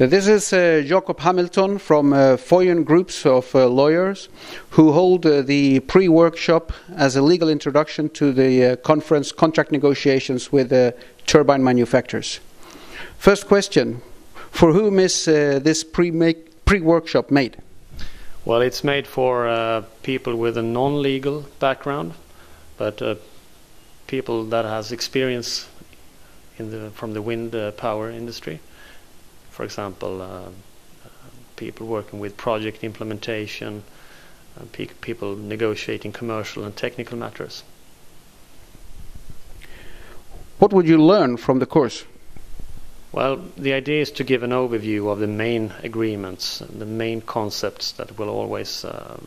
Uh, this is uh, Jacob Hamilton from uh, Foyen Groups of uh, Lawyers who hold uh, the pre workshop as a legal introduction to the uh, conference contract negotiations with turbine manufacturers. First question For whom is this pre workshop made? Well, it's made for people with a non legal background, but people that has experience the, from the wind power industry for example, uh, uh, people working with project implementation, uh, pe people negotiating commercial and technical matters. What would you learn from the course? Well, the idea is to give an overview of the main agreements, the main concepts that will always um,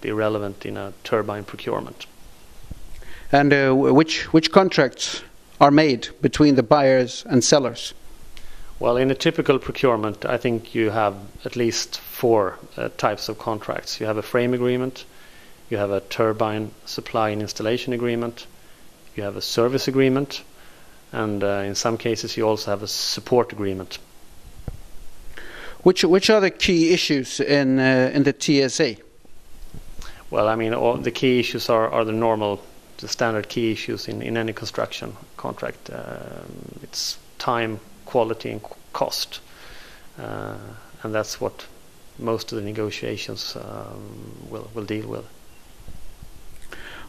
be relevant in a turbine procurement. And uh, which which contracts are made between the buyers and sellers? Well, in a typical procurement, I think you have at least four uh, types of contracts. You have a frame agreement, you have a turbine supply and installation agreement, you have a service agreement, and uh, in some cases you also have a support agreement. Which which are the key issues in uh, in the TSA? Well, I mean, all the key issues are, are the normal, the standard key issues in, in any construction contract. Um, it's time, quality and cost. Uh, and that's what most of the negotiations um, will, will deal with.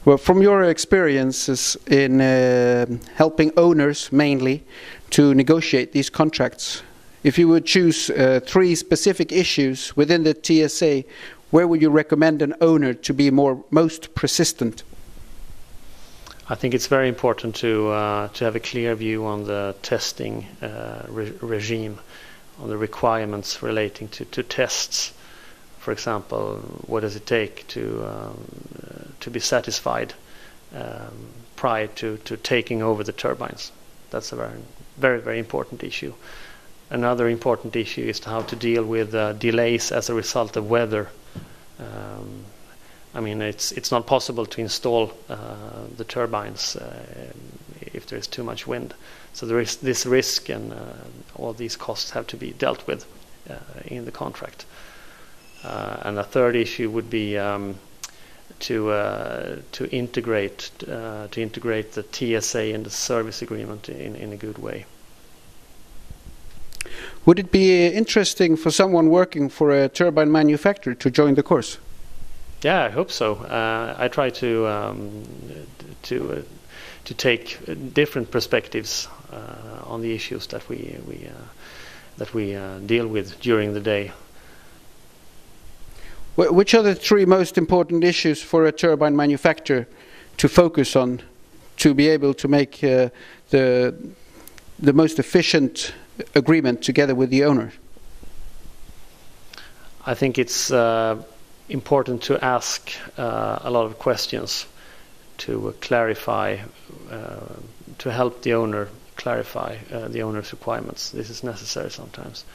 Well, from your experiences in uh, helping owners mainly to negotiate these contracts, if you would choose uh, three specific issues within the TSA, where would you recommend an owner to be more most persistent? I think it's very important to uh, to have a clear view on the testing uh, re regime, on the requirements relating to, to tests. For example, what does it take to um, to be satisfied um, prior to, to taking over the turbines? That's a very very very important issue. Another important issue is how to deal with uh, delays as a result of weather. Um, I mean, it's it's not possible to install uh, the turbines uh, if there is too much wind. So there is this risk, and uh, all these costs have to be dealt with in the contract. and a third issue would be um, to uh, to integrate uh, to integrate the TSA and the service agreement in in a good way. Would it be interesting for someone working for a turbine manufacturer to join the course? Yeah, I hope so. Uh, I try to um, to uh, to take different perspectives uh, on the issues that we we uh, that we uh, deal with during the day. Which are the three most important issues for a turbine manufacturer to focus on to be able to make uh, the the most efficient agreement together with the owner? I think it's important to ask uh, a lot of questions to clarify, uh, to help the owner clarify uh, the owner's requirements. This is necessary sometimes.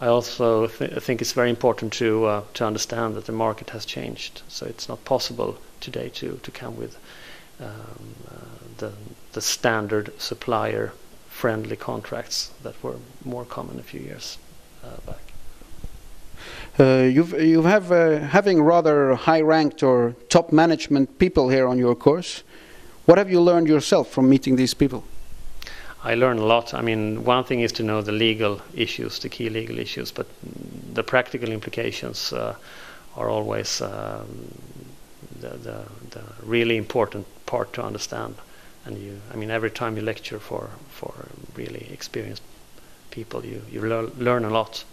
I also th think it's very important to uh, to understand that the market has changed. So it's not possible today to to come with um, uh, the the standard supplier friendly contracts that were more common a few years uh, back. Uh, you've you have uh, having rather high-ranked or top management people here on your course. What have you learned yourself from meeting these people? I learned a lot. I mean, one thing is to know the legal issues, the key legal issues, but the practical implications uh, are always um, the, the, the really important part to understand. And you, I mean, every time you lecture for for really experienced people, you you learn a lot.